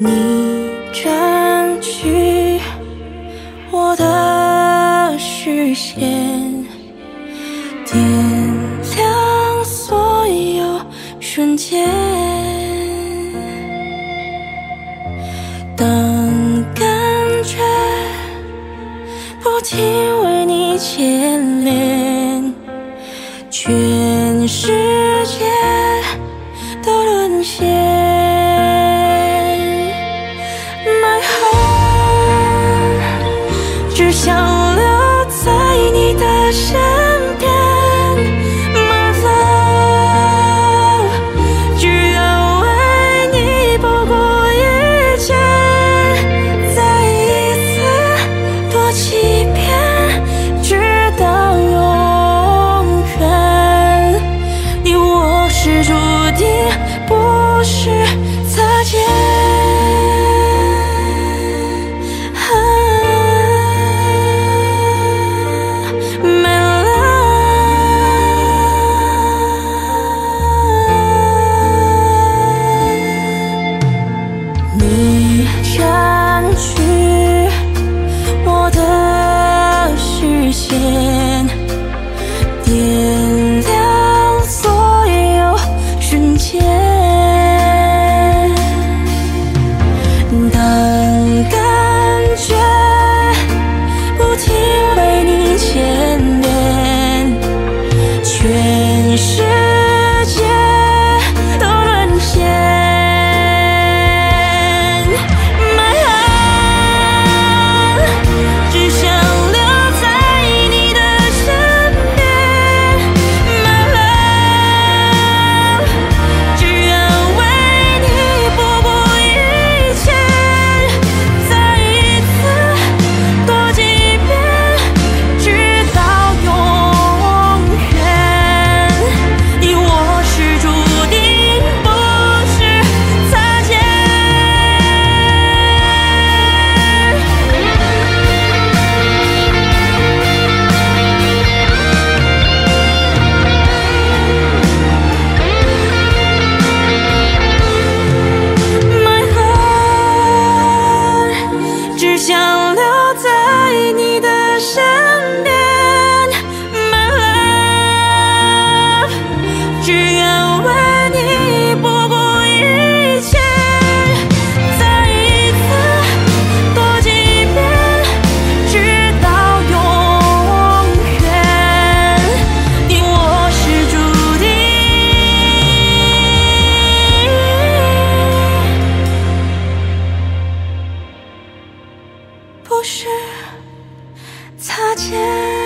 你占据我的视线，点亮所有瞬间。当感觉不停为你牵连，全是。见。不是擦肩